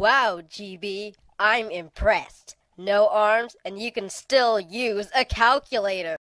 Wow, GB, I'm impressed. No arms, and you can still use a calculator.